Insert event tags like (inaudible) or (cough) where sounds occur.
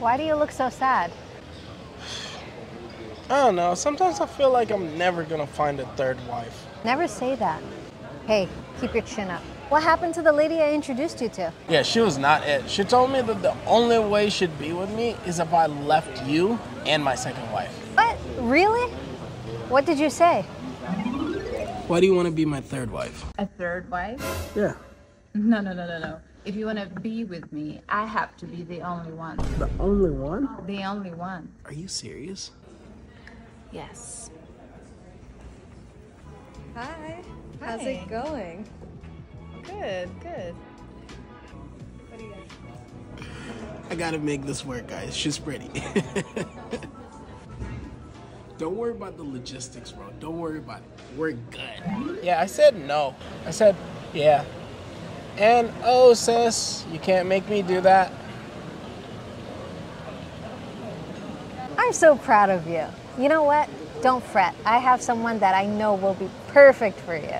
Why do you look so sad? I don't know. Sometimes I feel like I'm never gonna find a third wife. Never say that. Hey, keep your chin up. What happened to the lady I introduced you to? Yeah, she was not it. She told me that the only way she'd be with me is if I left you and my second wife. What? Really? What did you say? Why do you want to be my third wife? A third wife? Yeah. (laughs) No, no, no, no, no. If you want to be with me, I have to be the only one. The only one? The only one. Are you serious? Yes. Hi. How's Hi. it going? Good, good. What do you guys? I gotta make this work, guys. She's pretty. (laughs) Don't worry about the logistics, bro. Don't worry about it. We're good. Yeah, I said no. I said, yeah. And oh, sis, you can't make me do that. I'm so proud of you. You know what? Don't fret. I have someone that I know will be perfect for you.